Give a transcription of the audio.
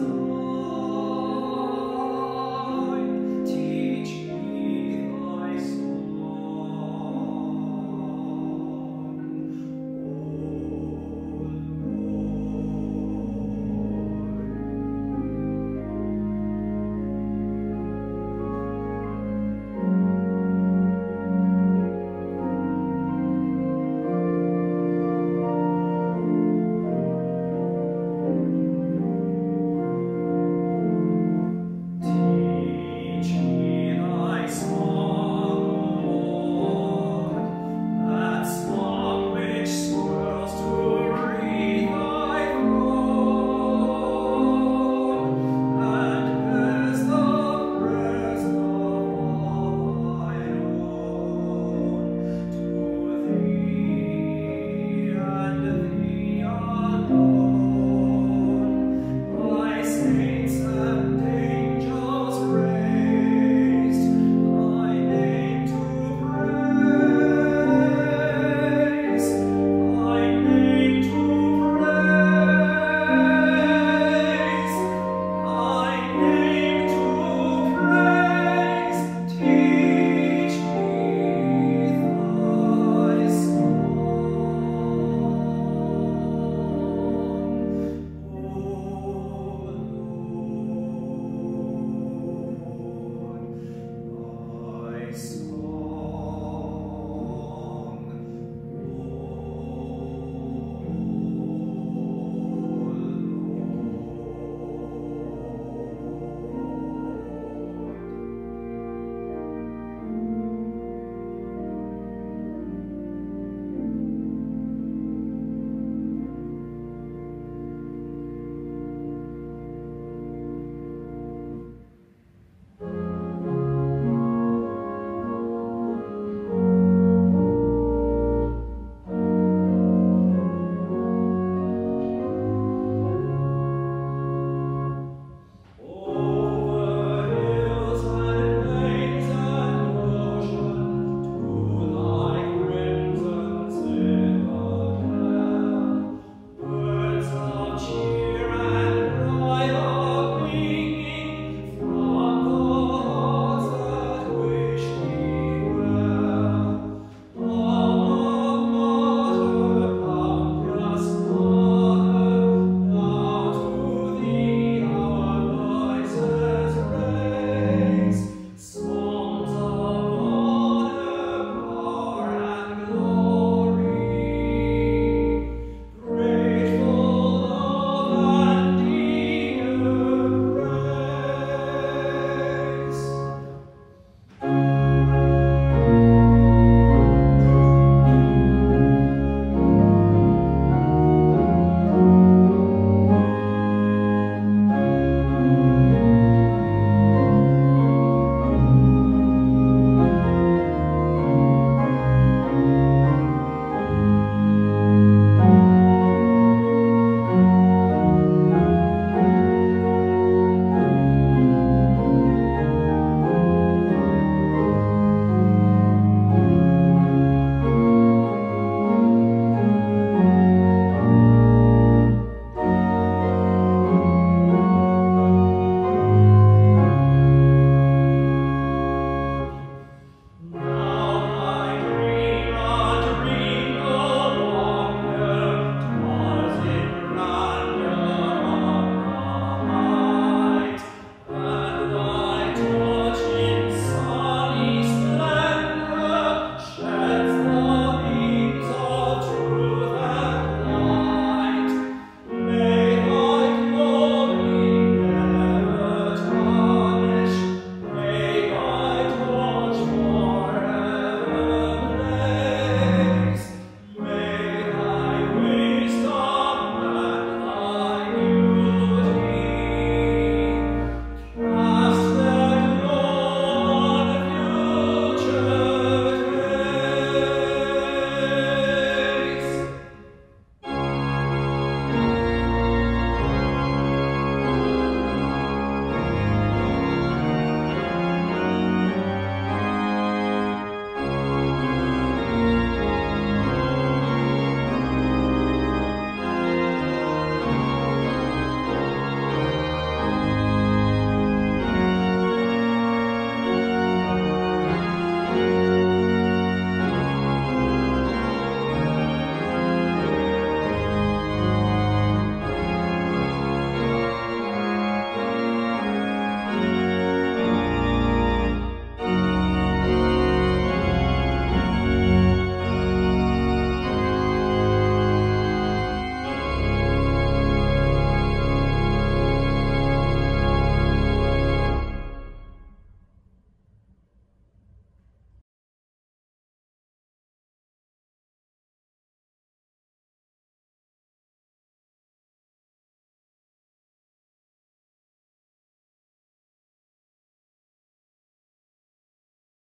soul.